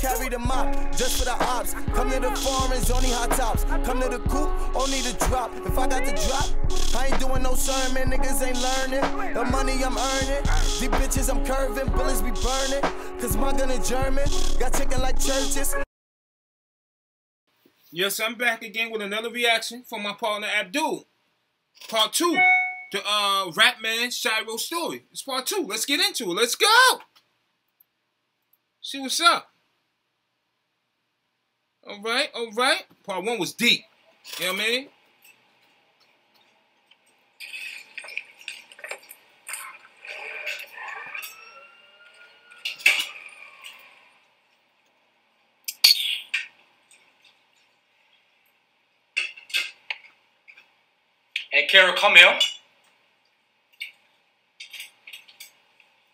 carry the mop just for the ops. Come to the foreigns, only hot tops. Come to the coop, only the drop. If I got the drop, I ain't doing no sermon, niggas ain't learning. The money I'm earning, these bitches I'm curving, bullets be burning. Cause my gun is German, got chicken like churches. Yes, I'm back again with another reaction from my partner Abdul. Part two, the uh, Rapman Shiro story. It's part two. Let's get into it. Let's go. See what's up. All right, all right. Part one was deep. You know what I mean? Hey, Kara, come here.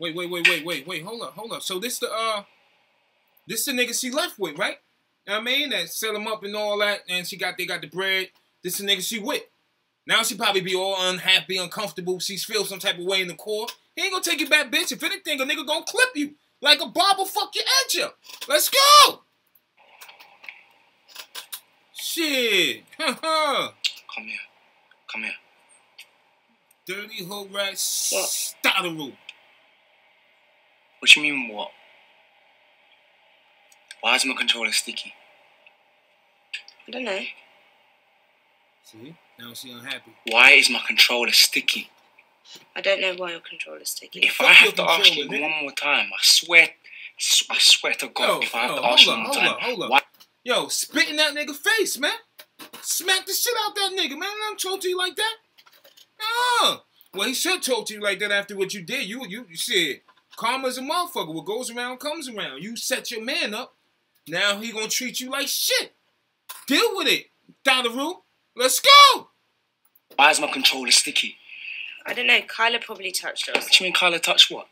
Wait, wait, wait, wait, wait, wait. Hold up, hold up. So this the uh, this the nigga she left with, right? You know what I mean? That set him up and all that, and she got they got the bread. This the nigga she with. Now she probably be all unhappy, uncomfortable. She feel some type of way in the core. He ain't gonna take you back, bitch. If anything, a nigga gonna clip you like a barber. Fuck your edge up. Let's go. Shit. Come here. Come here. Dirty hoe rat What? starteroo. What you mean what? Why is my controller sticky? I don't know. See? Now she unhappy. Why is my controller sticky? I don't know why your controller's sticky. If Fuck I have to ask you controller, one more time, I swear, I swear to God, Yo, if I have yo, to ask you hold one up, more hold time, up, hold up. why? Yo, spit in that nigga face, man. Smack the shit out that nigga, man. I'm talk to you like that. Oh, well, he should talk to you like that after what you did. You, you, you said, karma's a motherfucker. What goes around comes around. You set your man up. Now he gonna treat you like shit. Deal with it, down the room. Let's go. Why is my controller sticky? I don't know. Kyla probably touched us. What do you mean, Kyla touched what?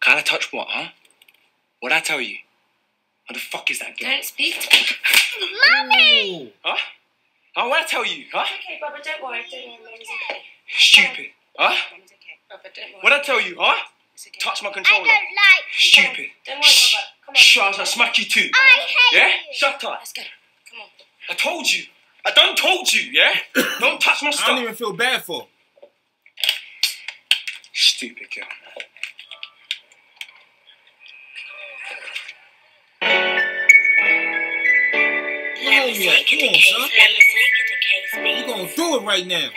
Kyla touched what, huh? What'd I tell you? What the fuck is that girl? Don't speak to me. Mummy! Huh? Huh? What'd I tell you, huh? Okay, Baba, don't worry. Don't worry. Mummy's okay. Stupid. Huh? Mummy's okay. Baba, don't worry. What'd I tell you, huh? It's okay. Touch my controller. like Stupid. Don't worry, Baba. Come on. Shut up, I'll smack you too. I hate Yeah? you. Shut up. Let's go. Come on. I told you. I done told you, yeah? Don't touch my stuff. I don't even feel bad for. her. Stupid girl. Let me Come on, son. Let me take it to case, You gonna do it right now.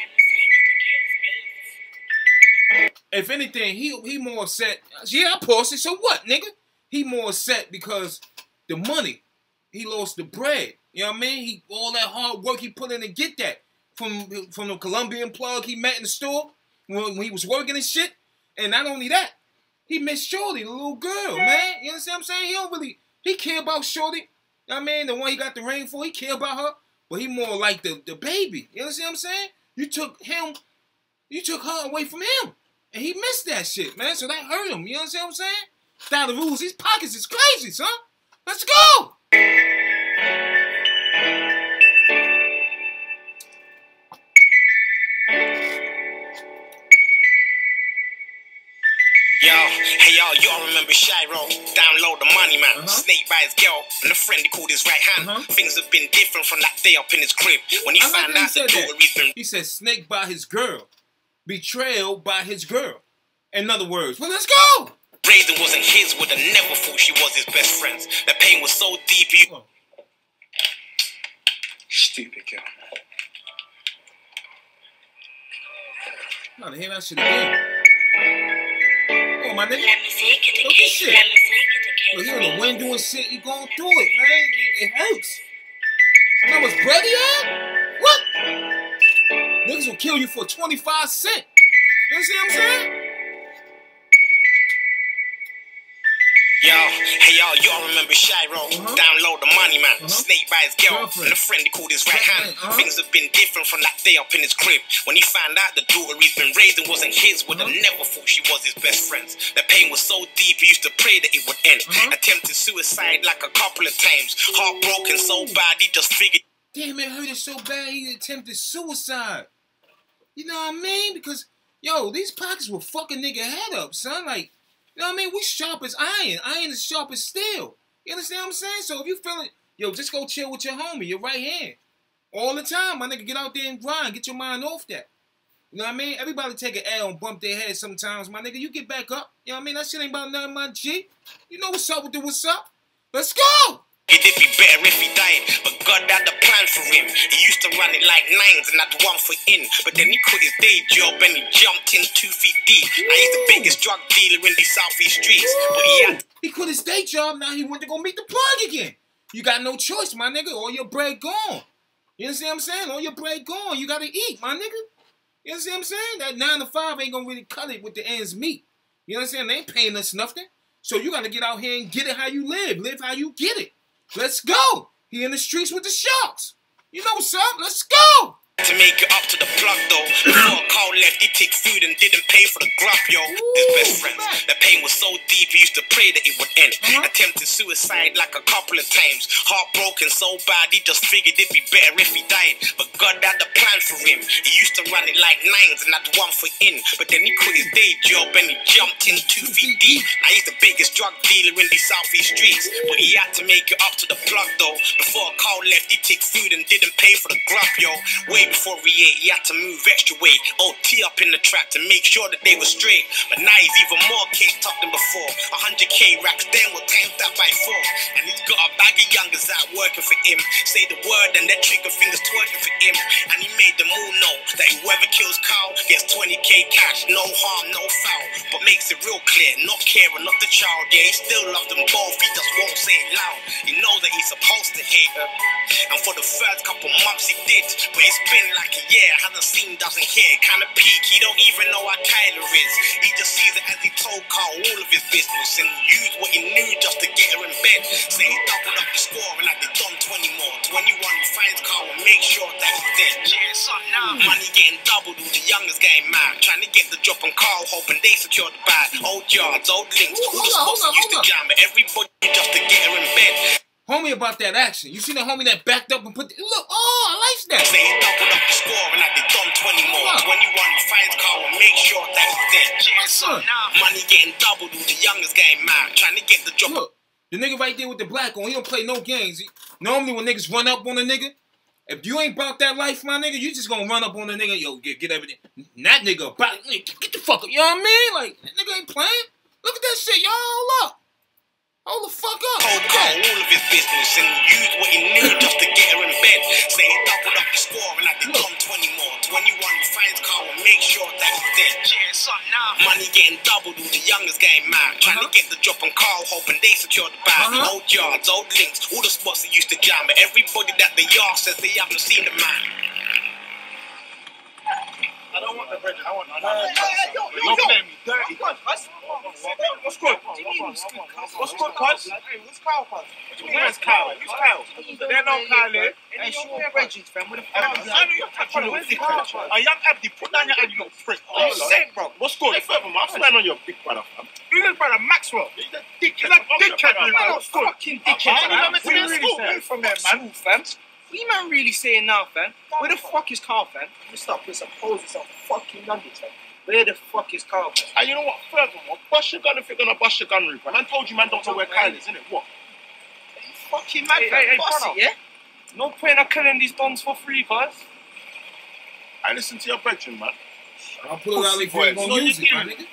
If anything, he he more upset. Yeah, I paused it. So what, nigga? He more upset because the money. He lost the bread. You know what I mean? He all that hard work he put in to get that from from the Colombian plug he met in the store when, when he was working and shit. And not only that, he missed Shorty, the little girl, man. You understand what I'm saying? He don't really he care about Shorty. You know what I mean? The one he got the ring for, he care about her. But he more like the, the baby. You understand what I'm saying? You took him, you took her away from him. And he missed that shit, man. So that hurt him. You understand what I'm saying? Style the rules. These pockets is crazy, son. Let's go. Yo, hey yo, y'all remember Shiro? Download the money man. Uh-huh. Snake by his girl, and a friend he called his right hand. Uh-huh. Things have been different from that day up in his crib. When he I found that he out the said that. daughter he's been He said snake by his girl. Betrayal by his girl. In other words, well, let's go. raising wasn't his, would have never thought she was his best friend. The pain was so deep, you Oh, Stupid girl. Gotta hear that shit again. My nigga. Let me take it Look at shit. Let me take Look, it you to in the wind doing shit, you going through it, man. It, hurts. You know what's he? What? Niggas will kill you for 25 cent. You see what I'm saying? Yo, hey yo, y'all remember Shiro? Uh-huh. Download the money man. Uh-huh. Snake by his girl, Girlfriend. and a friend he called his right hand. Uh-huh. Things have been different from that day up in his crib. When he found out the daughter he's been raising wasn't his, would have Uh-huh. never thought she was his best friend. The pain was so deep, he used to pray that it would end. Uh-huh. Attempted suicide like a couple of times. Heartbroken so bad, he just figured. Damn, it hurt it so bad he attempted suicide. You know what I mean? Because, yo, these pockets will fuck a nigga head up, son. Like, you know what I mean? We sharp as iron. Iron is sharp as steel. You understand what I'm saying? So if you feeling, yo, just go chill with your homie, your right hand, all the time, my nigga. Get out there and grind. Get your mind off that. You know what I mean? Everybody take an L and bump their head sometimes, my nigga. You get back up. You know what I mean? That shit ain't about nothing, my G. You know what's up with the what's up. Let's go. It'd be better if he died, but God had a plan for him. He used to run it like nines and had one foot in, but then he quit his day job and he jumped in two feet deep. Now he's the biggest drug dealer in the southeast streets, but he had He quit his day job. Now he went to go meet the plug again. You got no choice, my nigga. All your bread gone. You understand what I'm saying? All your bread gone. You gotta eat, my nigga. You understand what I'm saying? That nine to five ain't gonna really cut it with the ends meet. You understand? They ain't paying us nothing. So you gotta get out here and get it how you live. Live how you get it. Let's go. He in the streets with the sharks. You know what's up? Let's go. To make it up to the plug though. Before Carl left, he took food and didn't pay for the grub, yo. His best friend. The pain was so deep, he used to pray that it would end. Uh-huh. Attempted suicide like a couple of times. Heartbroken so bad, he just figured it'd be better if he died. But God had a plan for him. He used to run it like nines and had one foot in. But then he quit his day job and he jumped in two feet deep. Now he's the biggest drug dealer in the southeast streets. But he had to make it up to the plug though. Before Carl left, he took food and didn't pay for the grub, yo. Way before he ate, he had to move extra weight. OT up in the trap to make sure that they were straight. But now he's even more caked up than before. 100k racks, then we'll times that by four. And he's got a bag of youngers out working for him. Say the word and their trigger fingers twerking for him. And he made them all know that whoever kills Carl gets 20k cash. No harm, no foul. But makes it real clear, not caring, not the child. Yeah, he still loves them both, he just won't say it loud. He knows that he's supposed to hate her. And for the first couple months he did. But it's been like a year, hasn't seen, doesn't care. Kinda peak, he don't even know how Tyler is. He just sees it as he told Carl all of his business and used what he knew just to get her in bed. Say he doubled up the score and like they done 20 more. 21 he finds Carl and make sure that he's dead. Yeah, son, now mm. money getting doubled, all the youngest getting mad. Trying to get the drop on Carl, hoping they secure the bag. Old yards, old links, all the Hold on, hold spots on, he used to hold jam, but everybody just to get her in bed. Homie about that action. You see the homie that backed up and put the, look, oh, I like that. Say he doubled up the score and like they done 20 more. 21 he finds Carl and make sure that he's dead. Yeah, son, now money getting doubled, all the youngers getting mad. Trying to get the drop Look, the nigga right there with the black on, he don't play no games. He- normally when niggas run up on a nigga, if you ain't about that life, my nigga, you just gonna run up on a nigga, yo, get, get everything. That nigga about get the fuck up, you know what I mean? Like, that nigga ain't playing. Look at that shit, y'all. Up. Hold the fuck up. told Look at Carl that. all of his business and used what he knew just to get her in bed. Say he doubled up the score and I they come 20 more. 21 he finds Carl and make sure that he's dead. Yeah, son, now money getting doubled, all the youngers getting mad. Trying Uh-huh. to get the drop on Carl, hoping they secure the bag. Uh-huh. Old yards, old links, all the spots they used to jam. But everybody that they are says they haven't seen the man. I don't want the bread. I want. I don't You're playing me dirty. What's good? What's good, cuz? Who's Kyle, cuz? Where's Kyle? Who's Kyle? There's no Kyle here. Hey, sure, Bridges, fam. What the I fuck is that? know you're touching a little dickhead. A young Abdi, put down your hand, you little prick. I'm sick, bro. What's good? Hey, furthermore, I'm standing on your big brother, fam. You little brother Maxwell. He's a dickhead. He's a dickhead, bro. What's good? Fucking dickhead, Man, man. you What you really really saying? saying from there, man? fam? What you man really saying now, fam? Where the fuck is Carl, fam? You stop this oppose yourself fucking nuggets, fam. Where the fuck is Carl, fam? And you know what? Furthermore, bust your gun if you're gonna bust your gun, Rupert. Man told you, man, don't know where Kyle is, innit? What? Fucking mad, Hey, fam. hey, hey, brother. it, yeah? No point of killing these dons for free, cuz. I listen to your brethren, man. I'll pull it out if you ain't So gonna you use it, my dealing- nigga.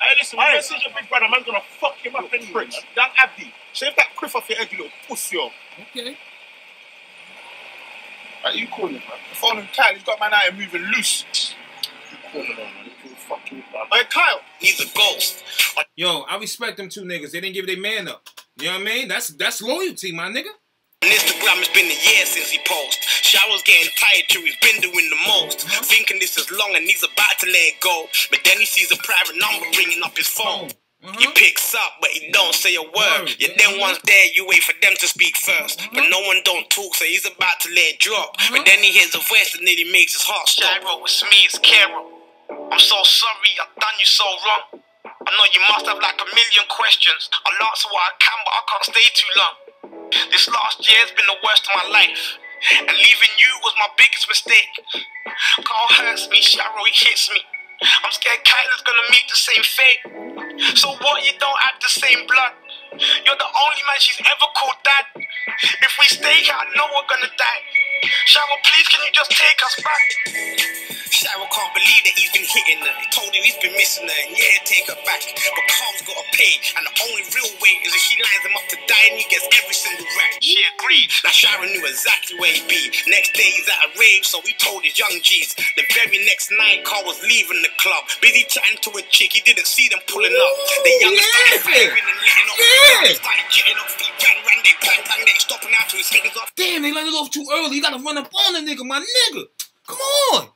Hey, listen, when I see your big brother, man's gonna fuck him up anyway. man. Young Abdi, shave that quiff off your head, you little pussy, yo. Okay. Like, you calling, man? Phone him Kyle, he's got man out here moving loose. You calling him, man? You fucking man. Hey, Kyle! He's a ghost. Yo, I respect them two niggas. They didn't give their man up. You know what I mean? That's that's loyalty, my nigga. On Instagram, it's been a year since he posted. Shiro's getting tired too, he's been doing the most. Uh-huh. Thinking this is long and he's about to let it go. But then he sees a private number ringing up his phone. He Uh-huh. picks up, but he don't say a word. Yeah. then once there, you wait for them to speak 1st But no one don't talk, so he's about to let it drop. But then he hears a voice that nearly makes his heart stop. Shiro, it's me, it's Kira. I'm so sorry, I've done you so wrong. I know you must have like a million questions. I'll answer what I can, but I can't stay too long. This last year's been the worst of my life. And leaving you was my biggest mistake. Carl hurts me, Shiro, he hits me. I'm scared Kyla's gonna meet the same fate. So what, you don't have the same blood? You're the only man she's ever called dad. If we stay here, I know we're gonna die. Shiro, please, can you just take us back? Shiro can't believe that he's been hitting her. He told her he's been missing her, and yeah, take her back. But Carl's gotta pay, and the only real way is if she lines him up to die and he gets every single rat. She agreed. Now Shiro knew exactly where he'd be. Next day he's at a rave, so he told his young G's. The very next night, Carl was leaving the club. Busy chatting to a chick, he didn't see them pulling up. The youngest started yeah. firing and letting off. Yeah. Started getting off, he ran, ran, bang, bang, stopping out till his. Damn, they let it off too early. You gotta run up on the nigga, my nigga. Come on.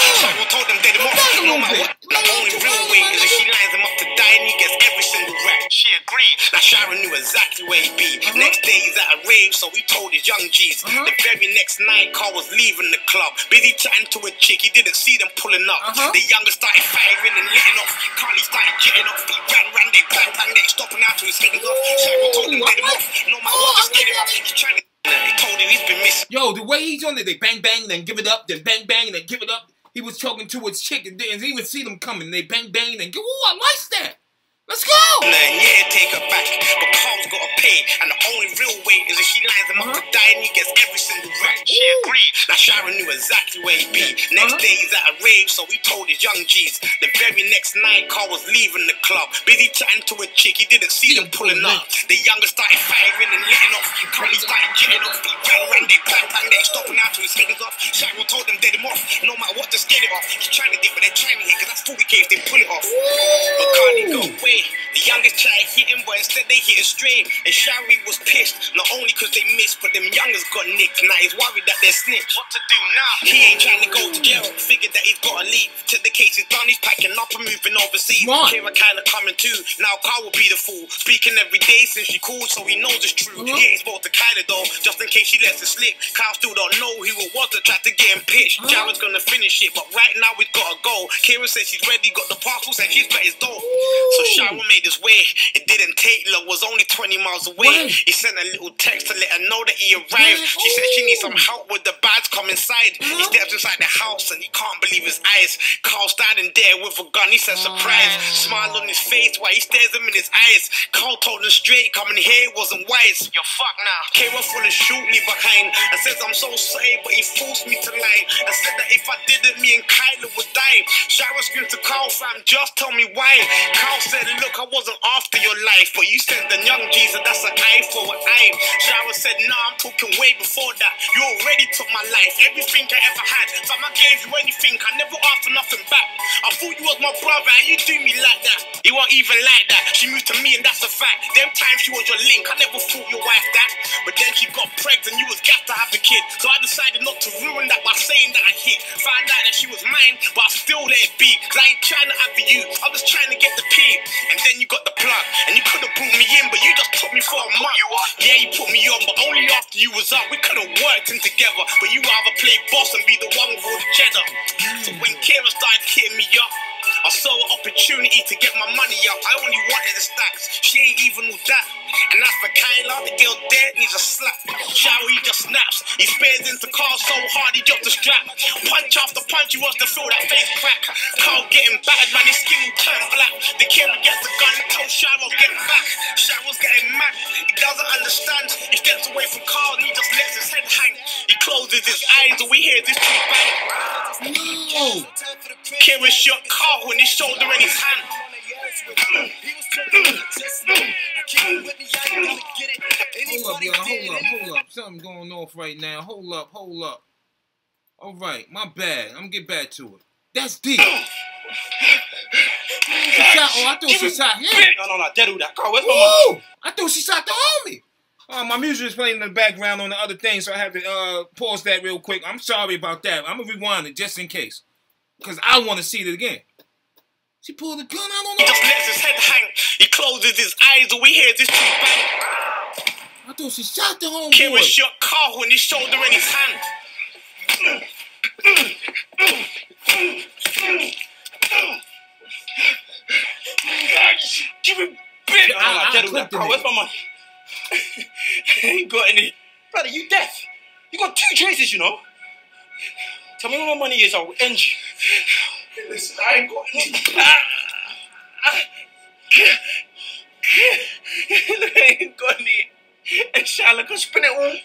Oh. Told them. Back a No little matter bit. what, the only real way is if she lines him up to die and he gets every single rat. She agreed. Now Shiro knew exactly where he'd be. Uh-huh. Next day he's at a rave, so he told his young G's. Uh-huh. The very next night, Carl was leaving the club. Busy chatting to a chick, he didn't see them pulling up. Uh-huh. The youngest started firing and letting off. Carly started jetting off. He ran, ran, they bang, bang, they stopping out till his head is off. Shiro told him dead him off. No matter Oh, what, just get him off. He's trying to. He's. Yo, the way he's on it, they bang bang, then give it up, then bang bang, then give it up. He was talking to his chick and didn't even see them coming. They bang bang, and give. Ooh, I like that. Let's go. Yeah, take her back. But Carl's gotta pay, and the only real way is if she lines him up to die and he gets every single rat. She Uh-huh. Agreed. Now Shiro knew exactly where he'd be. Next Uh-huh. day he's at a rave, so he told his young G's. The very next night, Carl was leaving the club. Busy chatting to a chick, he didn't see them pulling up. The youngest started firing and letting off. Carly started off. He ran, they bang, bang, they stopping out till his head is off. Shiro told them dead him off. No matter what, just get it off. He's trying to dip, but they're trying to hit, cause that's 40k if they pull it off. But Carly go away. The youngest tried hitting, hit but instead they hit him straight. And Shiro was pissed, not only because they missed, but them youngers got nicked. Now he's worried that they're snitched. What to do now? He ain't trying to go to jail. Figured that he's gotta leave. Till the case is done, he's packing up and moving overseas. Smart. Kira kinda coming too. Now Carl will be the fool. Speaking every day since she called, so he knows it's true. Mhm. He ain't spoke to Kyla though, just in case she lets it slip. Kyle still don't know who it was that tried to get him pitched. Jared's gonna finish it, but right now we've gotta go. Kira says she's ready, got the parcels and she's bet his door. So Shiro made his way. It didn't take long, was only 20 miles away. Wait. He sent a little text to let her know that he arrived. She said she needs some oh. help with the bags come inside. He steps inside the house and he can't believe his eyes. Carl standing there with a gun. He said oh. surprise, smile on his face while he stares him in his eyes. Carl told him straight, coming here wasn't wise. You're fucked now. Came up full of shoot me behind and says I'm so sorry, but he forced me to lie and said that if I didn't, me and Kyla would die. Shiro screamed to Carl, fam, just tell me why. Carl said, look, I wasn't after your life, but you sent the young Jesus, that's an eye for an eye. Shiro said, nah, I'm talking way before that. You already took my life, everything I ever had. Fam, I gave you anything, I never asked for nothing back. I thought you was my brother, and you do me like that. You weren't even like that. She moved to me, and that's a fact. Them times she was your link, I never thought your wife that. But then she got pregnant, and you was got to have the kid. So I decided not to ruin that by saying that I hit. Found out that she was mine, but I still let it be. Cause I ain't trying to have you, I was trying to get the P. And then you got the plug, and you could have brought me in, but you just took me for a month. Yeah, you put after you was up. We could have worked in together, but you rather play boss and be the one with all the cheddar. So when Kira started hitting me up, I saw an opportunity to get my money up. I only wanted the stacks. She ain't even all that. And as for Kyla, the girl dead needs a slap. Shiro, he just snaps. He spares into Carl so hard he dropped the strap. Punch after punch, he wants to feel that face crack. Carl getting battered, man, his skin will turn black. The killer gets the gun and tells Shiro, get back. Shiro's getting mad. He doesn't understand. He steps away from Carl and he just lets his head hang. He closes his eyes, all we hear this tree bang. Oh, Kira shot Carl in his shoulder and his hand. hold up, y'all. Hold up, hold up. Something going off right now. Hold up, hold up. All right, my bad. I'm gonna get back to it. That's deep. Oh, I thought she shot him. No, no, no, dead all that. Carl, where's my? Woo! I thought she shot the homie. Uh, my music is playing in the background on the other thing, so I have to uh, pause that real quick. I'm sorry about that. I'm gonna rewind it just in case, cause I want to see it again. She pulled the gun out on He her. just lets his head hang. He closes his eyes, and we hear this tree bang. I thought she shot the Kira homeboy. shot Carl in his shoulder and his hand. Give it bitch. No, no, I- I no, dead all clipped that. the Carl, where's my money? I ain't got any. Brother, you deaf. You got two choices, you know. Tell me where my money is, I will end you. Listen, I ain't got any. Ah, ah. ain't got it. Inshallah, can spin it all.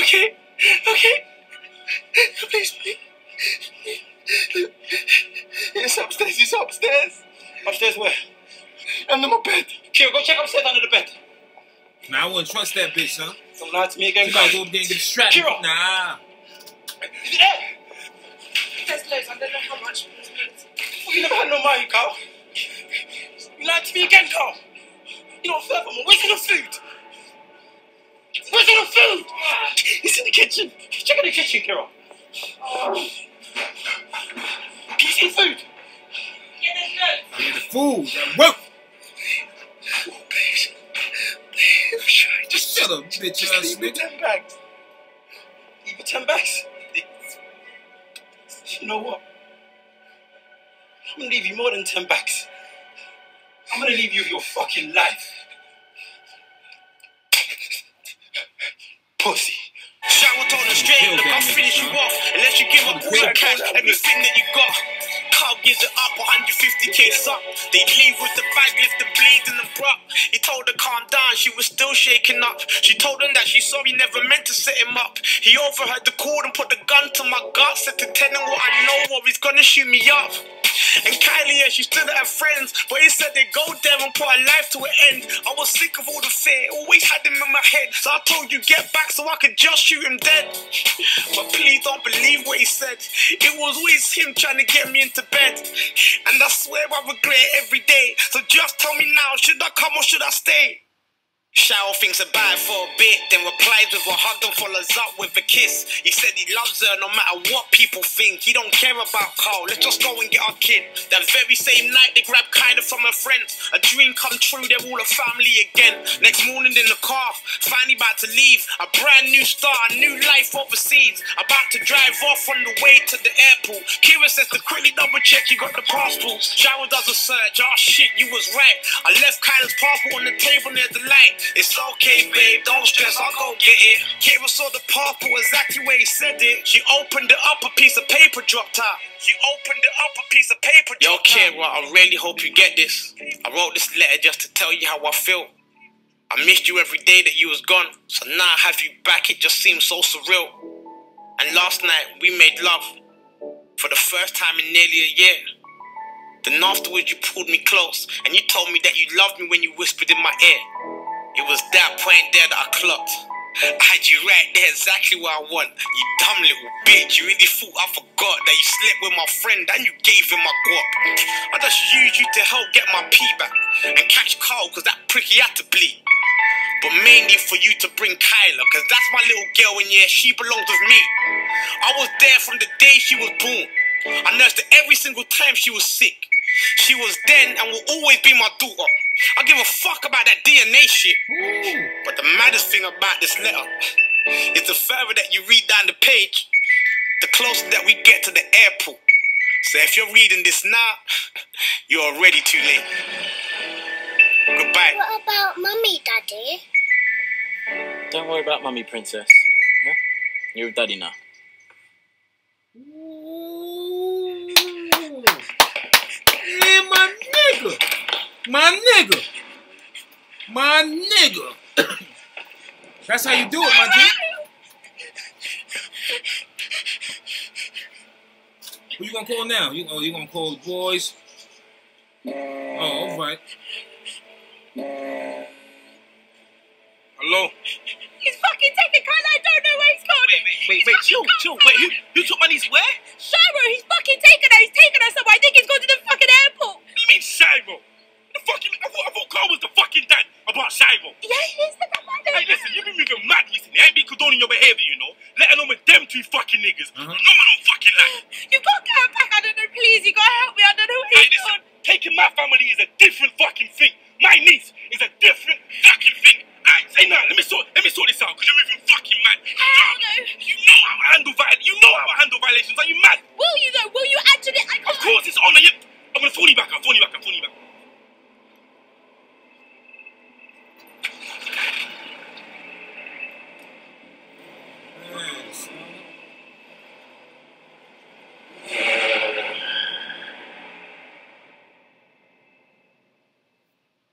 Okay, okay. Please, please. Nah, I wouldn't trust that bitch, son. Don't lie to me again, You gotta guys. go over there and get distracted. Kira. Nah. Is it there? There's. I don't know how much. You never had no money, Carl. You lied to me again, Carl. You know, furthermore, where's all the food? Where's all the food? It's in the kitchen. Check in the kitchen, Kira. Can you see food? Yeah, there's loads. Yeah, the food. That work. Trying. Just, Shut up, bitch just ass leave me nigga. ten bags. Leave me ten bags. You know what? I'm gonna leave you more than ten bags. I'm gonna leave you your fucking life. Pussy. Shiro told her straight, Kill look, that I'll finish you off unless you give up all your cash, everything that you got. Gives it up, 150k up. They leave with the bag, left the bleed in the bruh. He told her calm down, she was still shaking up. She told him that she sorry, never meant to set him up. He overheard the call and put the gun to my gut, said to tell him what I know or he's gonna shoot me up. And Kylie, yeah, she still her friends, but he said they go there and put her life to an end. I was sick of all the fear, always had them in my head. So I told you, get back so I could just shoot him dead. But please don't believe what he said. It was always him trying to get me into bed. And I swear I regret every day. So just tell me now, should I come or should I stay? Shiro thinks about it for a bit, then replies with a hug and follows up with a kiss. He said he loves her no matter what people think. He don't care about Carl. Let's just go and get our kid. That very same night, they grabbed Kyla from her friends. A dream come true, they're all a family again. Next morning in the car, finally about to leave. A brand new start, a new life overseas. About to drive off on the way to the airport. Kira says to quickly double check you got the passport. Shiro does a search. Oh shit, you was right. I left Kyla's passport on the table near the light. It's okay, babe, don't stress, I'll go get it. Kira saw the passport exactly where he said it. She opened it up, a piece of paper dropped out. She opened it up, a piece of paper dropped Yo, Kira, I really hope you get this. I wrote this letter just to tell you how I feel. I missed you every day that you was gone, so now I have you back, it just seems so surreal. And last night we made love for the first time in nearly a year. Then afterwards you pulled me close and you told me that you loved me when you whispered in my ear. It was that point there that I clocked. I had you right there exactly what I want. You dumb little bitch. You really thought I forgot that you slept with my friend and you gave him my guap. I just used you to help get my pee back and catch Carl because that prick he had to bleed. But mainly for you to bring Kyla because that's my little girl and yeah, she belongs with me. I was there from the day she was born. I nursed her every single time she was sick. She was then and will always be my daughter. I give a fuck about that DNA shit. But the maddest thing about this letter is the further that you read down the page, the closer that we get to the airport. So if you're reading this now, you're already too late. Goodbye. What about mummy, daddy? Don't worry about mummy, princess. Yeah? You're with daddy now. Yeah, my nigga. My nigga. My nigga. That's how you do it, my G. Who you gonna call now? You, oh, you gonna call the boys? Oh, all right. Hello? He's fucking taking Carla. I don't know where he's going. gone. Wait, wait, wait, wait, chill, chill. Wait, who, who took money's where? Shiro, he's fucking taking her. He's taken her somewhere. I think he's going to the fucking airport. What do you mean, Shiro? The fucking, I thought, I thought Carl was the fucking dad about Shiro. Yeah, he is the man. Hey, listen, you've been moving mad recently. I ain't been condoning your behavior, you know. Let alone with them two fucking niggas. Uh-huh. No one don't fucking like. You gotta get her back. I don't know. Please, you gotta help me. I don't know where Hey, he's listen, gone. taking my family is a different fucking thing. My niece is a different fucking thing. Alright, say now, let me sort, let me sort this out, because you're moving fucking mad. Hell no. You know how I handle violations. You know how I handle violations. Are you mad? Will you though? Will you actually? I Of can't. course it's on. I'm gonna phone you back. I'll phone you back. I'll phone you back.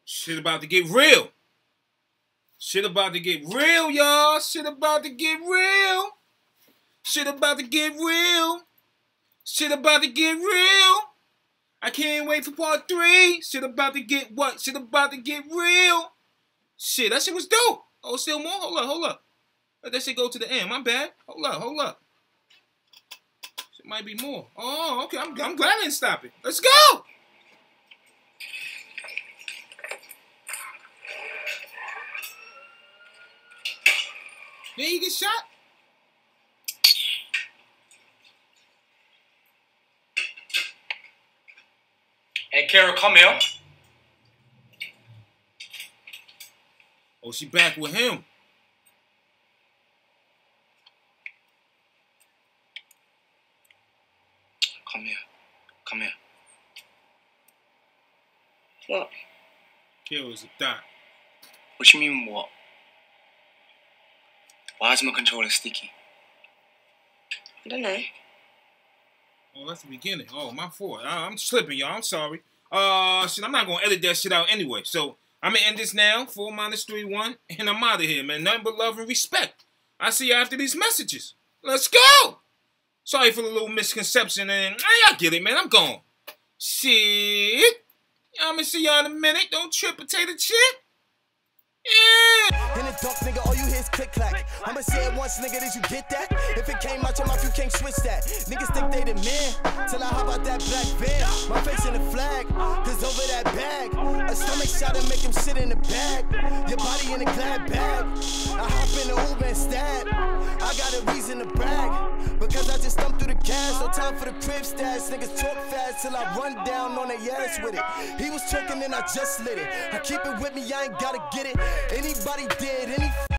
Shit about to get real. Shit about to get real, y'all. Shit about to get real. Shit about to get real. Shit about to get real. I can't wait for part three. Shit about to get what? Shit about to get real. Shit, that shit was dope. Oh, still more? Hold up, hold up. Let that shit go to the end. My bad. Hold up, hold up. It might be more. Oh, okay. I'm, I'm glad I didn't stop it. Let's go. Then you get shot. Hey, Carol, come here. Oh, she back with him. Come here. Come here. What? Kill is a dot. What you mean, what? Why is my controller sticky? I don't know. Oh, that's the beginning. Oh, my fault. I, I'm slipping, y'all. I'm sorry. Uh, shit, I'm not gonna edit that shit out anyway. So I'm gonna end this now. Four minus three one, and I'm out of here, man. Nothing but love and respect. I see you after these messages. Let's go. Sorry for the little misconception, and I get it, man. I'm gone. Shit. I'm gonna see y'all in a minute. Don't trip, potato chip. In the dark, nigga, all you hear is click clack. I'ma say it once, nigga, did you get that? If it came out your mouth, you can't switch that. Niggas think they the man till I hop out that black van. My face in the flag, cause over that bag, a stomach shot to make him sit in the bag. Your body in a glad bag. I hop in the Uber and stab. I got a reason to brag because I just thumped through the cash. No time for the crib stats. Niggas talk fast till I run down on their ass with it. He was talking and I just lit it. I keep it with me, I ain't gotta get it. Anybody did any